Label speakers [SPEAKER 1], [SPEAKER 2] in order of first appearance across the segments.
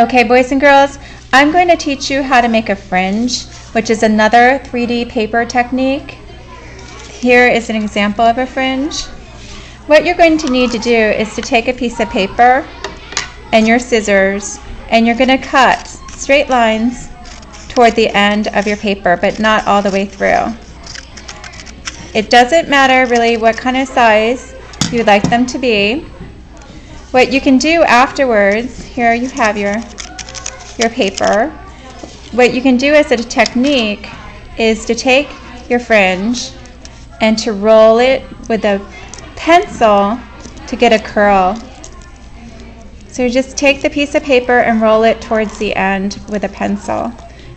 [SPEAKER 1] Okay, boys and girls, I'm going to teach you how to make a fringe, which is another 3D paper technique. Here is an example of a fringe. What you're going to need to do is to take a piece of paper and your scissors, and you're going to cut straight lines toward the end of your paper, but not all the way through. It doesn't matter really what kind of size you'd like them to be. What you can do afterwards, here you have your, your paper. What you can do as a technique is to take your fringe and to roll it with a pencil to get a curl. So just take the piece of paper and roll it towards the end with a pencil.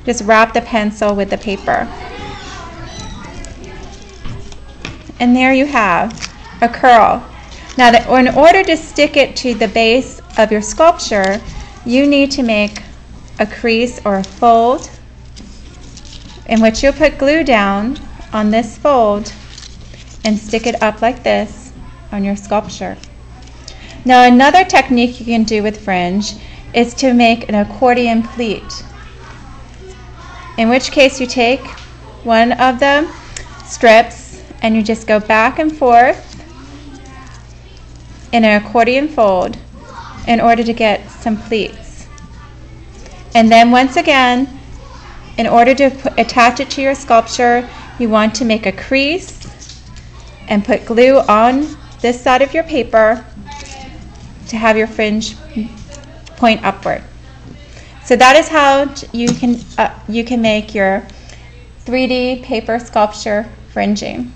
[SPEAKER 1] Just wrap the pencil with the paper. And there you have a curl. Now, in order to stick it to the base of your sculpture, you need to make a crease or a fold in which you'll put glue down on this fold and stick it up like this on your sculpture. Now another technique you can do with fringe is to make an accordion pleat. In which case you take one of the strips and you just go back and forth in an accordion fold in order to get some pleats. And then once again, in order to put, attach it to your sculpture, you want to make a crease and put glue on this side of your paper to have your fringe point upward. So that is how you can, uh, you can make your 3D paper sculpture fringing.